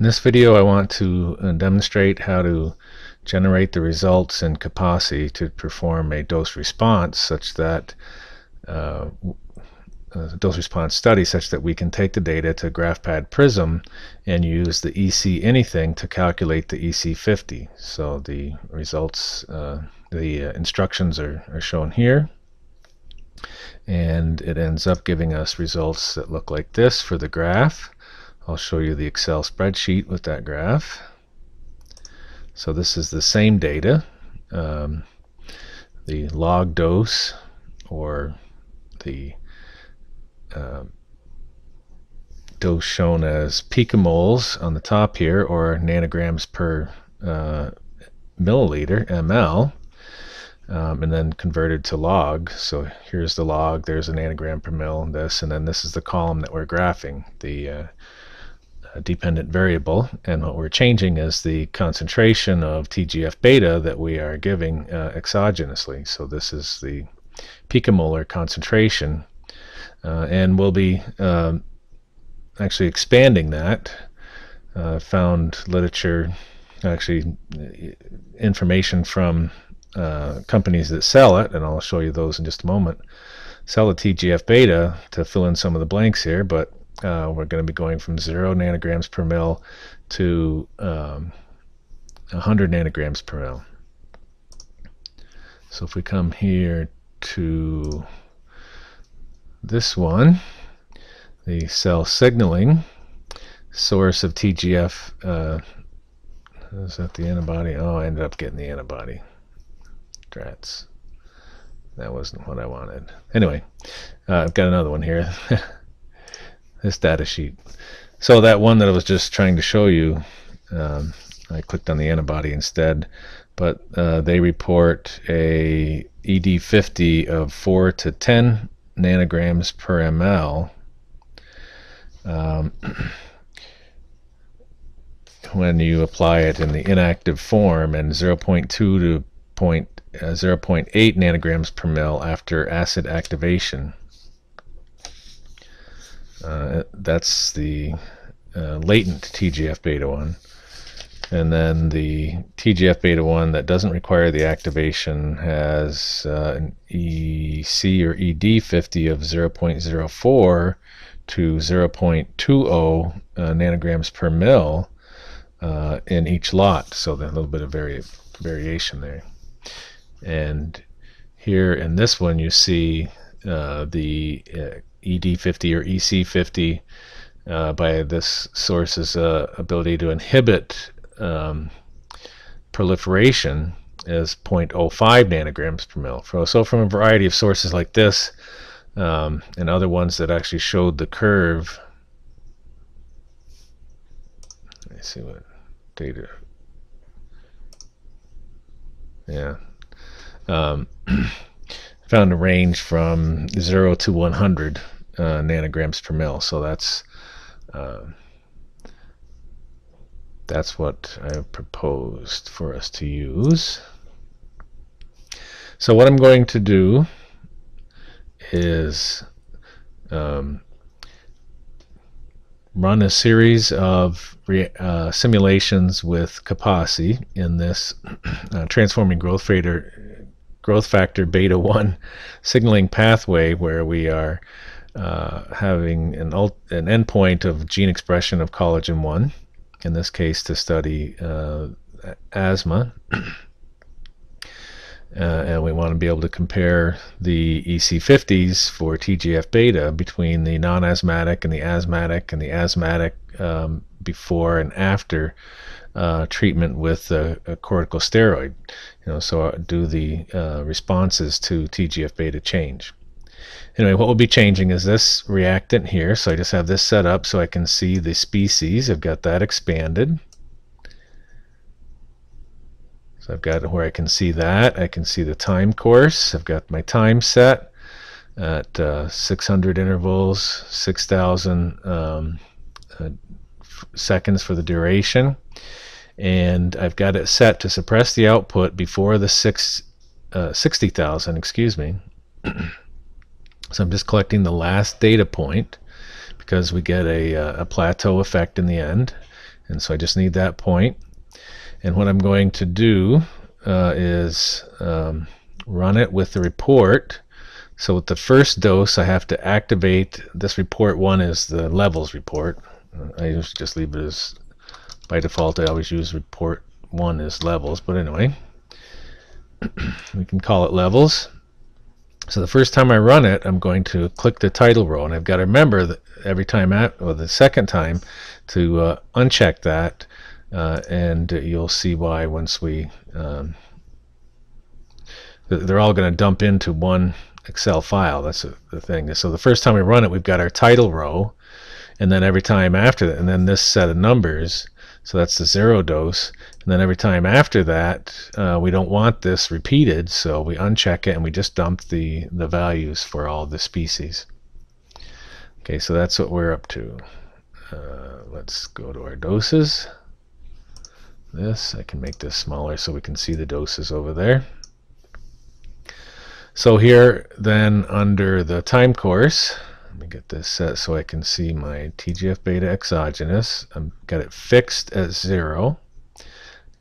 In this video I want to uh, demonstrate how to generate the results in COPASI to perform a dose response such that uh, a dose response study such that we can take the data to GraphPad Prism and use the EC anything to calculate the EC50. So the results, uh, the uh, instructions are, are shown here and it ends up giving us results that look like this for the graph. I'll show you the Excel spreadsheet with that graph. So this is the same data, um, the log dose or the uh, dose shown as picomoles on the top here or nanograms per uh, milliliter ml um, and then converted to log so here's the log there's a nanogram per mil this and then this is the column that we're graphing the uh, dependent variable and what we're changing is the concentration of TGF beta that we are giving uh, exogenously. So this is the picomolar concentration uh, and we'll be um, actually expanding that uh, found literature actually information from uh, companies that sell it and I'll show you those in just a moment sell the TGF beta to fill in some of the blanks here but uh, we're going to be going from 0 nanograms per mil to um, 100 nanograms per mil. So if we come here to this one, the cell signaling source of TGF, uh, is that the antibody? Oh, I ended up getting the antibody. Drats. That wasn't what I wanted. Anyway, uh, I've got another one here. this data sheet. So that one that I was just trying to show you, um, I clicked on the antibody instead, but uh, they report a ED50 of 4 to 10 nanograms per ml. Um, when you apply it in the inactive form and 0.2 to point, uh, 0.8 nanograms per ml after acid activation. Uh, that's the uh, latent TGF beta 1. And then the TGF beta 1 that doesn't require the activation has uh, an EC or ED50 of 0.04 to 0.20 uh, nanograms per mil uh, in each lot. So a little bit of vari variation there. And here in this one, you see the ED50 or EC50 uh, by this source's uh, ability to inhibit um, proliferation is 0.05 nanograms per mil. So from a variety of sources like this um, and other ones that actually showed the curve. Let me see what data. Yeah. Um, found a range from 0 to 100 uh, nanograms per mil. So that's uh, that's what I proposed for us to use. So what I'm going to do is um, run a series of uh, simulations with COPASI in this uh, transforming growth fader growth factor beta 1 signaling pathway where we are uh, having an, an endpoint of gene expression of collagen 1, in this case to study uh, asthma. Uh, and we want to be able to compare the EC50s for TGF beta between the non-asthmatic and the asthmatic and the asthmatic um, before and after uh, treatment with a, a, corticosteroid. You know, so uh, do the uh, responses to TGF beta change. Anyway, what we'll be changing is this reactant here. So I just have this set up so I can see the species. I've got that expanded. I've got where I can see that. I can see the time course. I've got my time set at uh, 600 intervals, 6,000 um, uh, seconds for the duration and I've got it set to suppress the output before the six, uh, 60,000, excuse me. so I'm just collecting the last data point because we get a, uh, a plateau effect in the end. And so I just need that point. And what I'm going to do uh, is um, run it with the report. So with the first dose, I have to activate this report one is the levels report. I just leave it as by default. I always use report one as levels, but anyway, we can call it levels. So the first time I run it, I'm going to click the title row, and I've got to remember that every time, at, or the second time, to uh, uncheck that, uh, and you'll see why once we, um, they're all going to dump into one Excel file. That's the thing. So the first time we run it, we've got our title row, and then every time after that, and then this set of numbers, so that's the zero dose. And then every time after that, uh, we don't want this repeated, so we uncheck it and we just dump the, the values for all the species. Okay, so that's what we're up to. Uh, let's go to our doses. This, I can make this smaller so we can see the doses over there. So here then under the time course, let me get this set so I can see my TGF beta exogenous. I've got it fixed at zero. You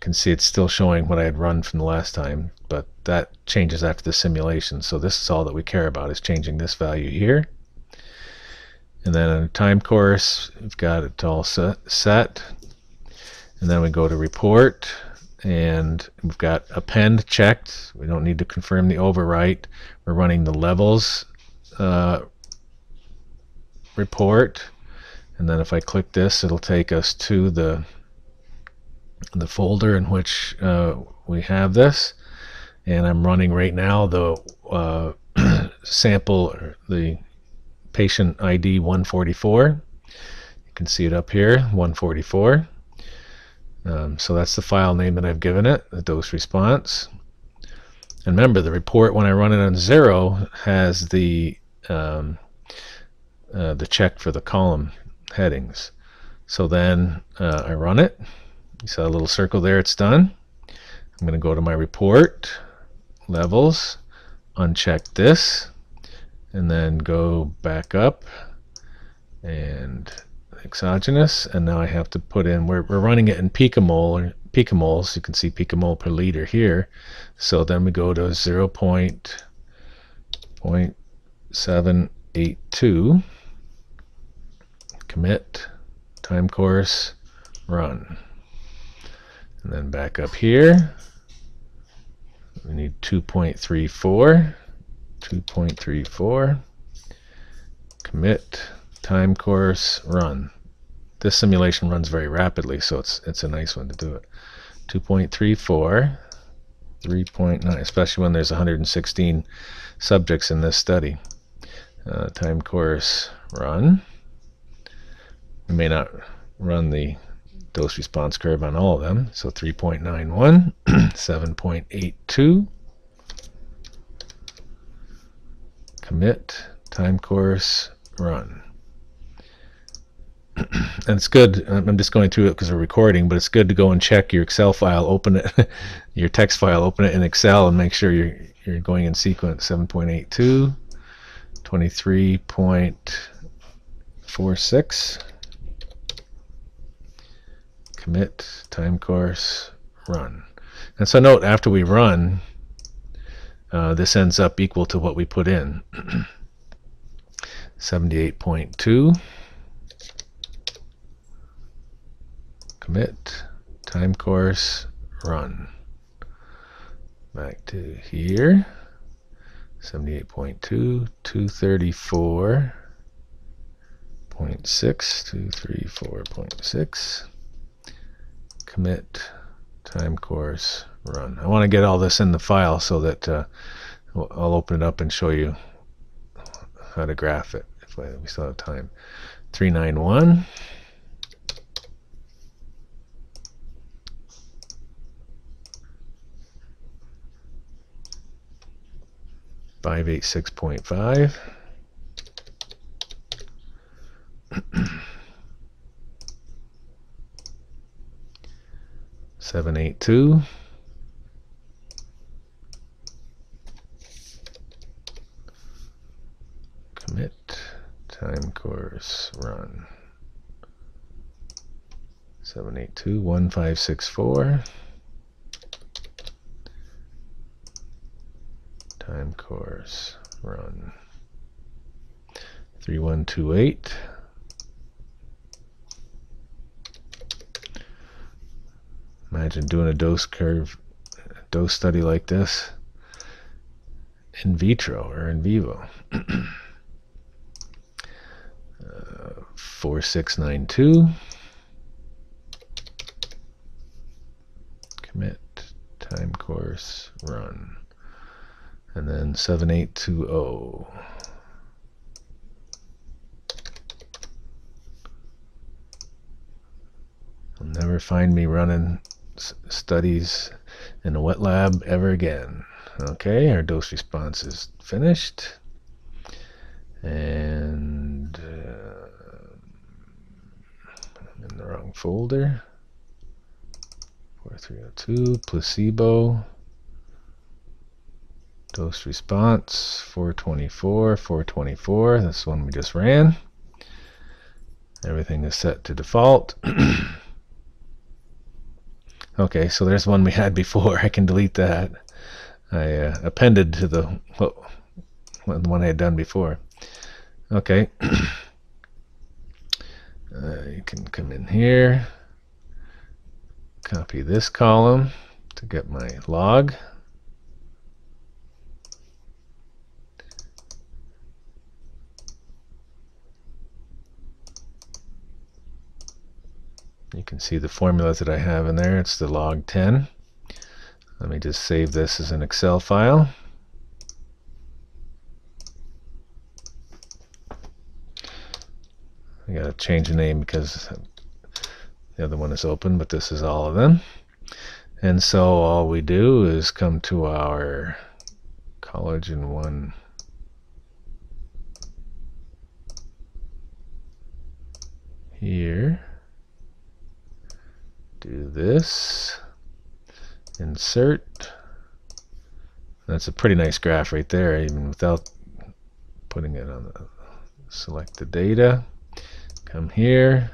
can see it's still showing what I had run from the last time, but that changes after the simulation. So this is all that we care about is changing this value here. And then on time course, we've got it all set. And then we go to report and we've got append checked. We don't need to confirm the overwrite. We're running the levels uh, report and then if I click this it'll take us to the the folder in which uh, we have this and I'm running right now the uh, sample the patient ID 144 you can see it up here 144 um, so that's the file name that I've given it the dose response and remember the report when I run it on zero has the um, uh, the check for the column headings. So then uh, I run it. You saw a little circle there, it's done. I'm going to go to my report, levels, uncheck this, and then go back up and exogenous. And now I have to put in, we're, we're running it in picomole, or picomoles. You can see picomole per liter here. So then we go to 0 0.782 commit, time course, run. And then back up here, we need 2.34, 2.34, commit, time course, run. This simulation runs very rapidly, so it's it's a nice one to do it. 2.34, 3.9, especially when there's 116 subjects in this study. Uh, time course, run. We may not run the dose response curve on all of them. So 3.91, 7.82, commit, time course, run. And it's good, I'm just going through it because we're recording, but it's good to go and check your Excel file, open it, your text file, open it in Excel and make sure you're, you're going in sequence 7.82, 23.46, commit, time course, run. And so note after we run, uh, this ends up equal to what we put in. 78.2 commit. Time course. Run. Back to here. 78.2 234.6 234.6 commit, time course, run. I want to get all this in the file so that uh, I'll open it up and show you how to graph it if we still have time. 391. Five eight six point five. 782. Commit, time course, run. 7821564 time course. Run. 3128 imagine doing a dose curve a dose study like this in vitro or in vivo. Uh, 4692 commit. Time course. Run and then 7820 You'll never find me running studies in a wet lab ever again. Okay, our dose response is finished. And uh, in the wrong folder. 4302, placebo. Dose response, 424, 424. That's the one we just ran. Everything is set to default. okay, so there's one we had before. I can delete that. I uh, appended to the, the one I had done before. Okay. uh, you can come in here, copy this column to get my log. You can see the formulas that I have in there. It's the log 10. Let me just save this as an Excel file. I gotta change the name because the other one is open, but this is all of them. And so all we do is come to our collagen 1 here. Do this. Insert. That's a pretty nice graph right there, even without putting it on the select the data. Come here,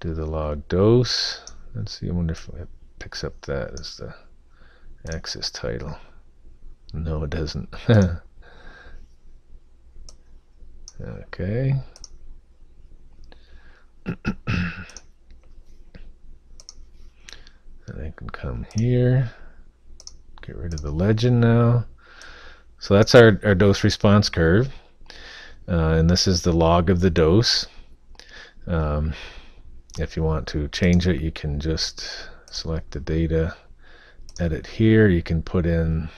do the log dose. Let's see, I wonder if it picks up that as the axis title. No, it doesn't. okay. and I here, get rid of the legend now. So that's our, our dose response curve. Uh, and this is the log of the dose. Um, if you want to change it, you can just select the data, edit here. You can put in,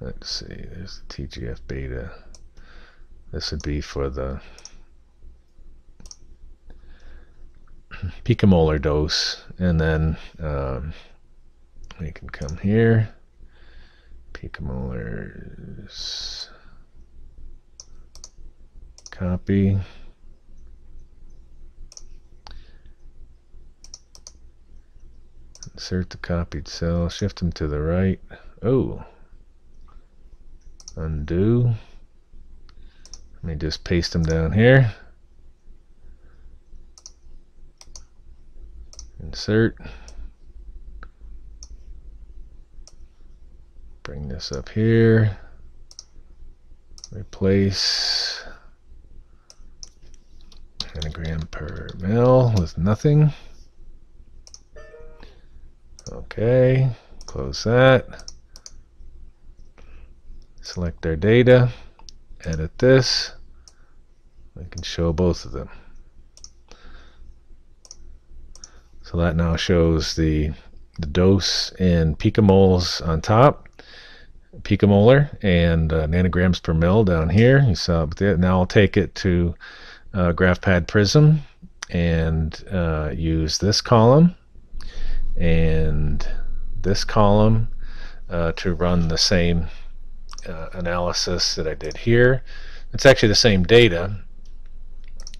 let's see, there's the TGF beta. This would be for the picomolar dose. And then um, we can come here. Picomolars copy. Insert the copied cell shift them to the right. Oh. Undo. Let me just paste them down here insert. Bring this up here. Replace. Nanogram per mil with nothing. Okay close that. Select our data edit this. I can show both of them so that now shows the the dose in picomoles on top picomolar and uh, nanograms per mil down here. You saw. Now I'll take it to uh, GraphPad Prism and uh, use this column and this column uh, to run the same uh, analysis that I did here. It's actually the same data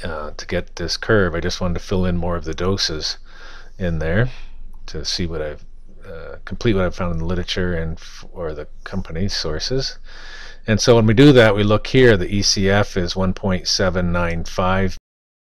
uh, to get this curve. I just wanted to fill in more of the doses in there to see what I've uh, complete what I've found in the literature and or the company sources. And so when we do that, we look here, the ECF is 1.795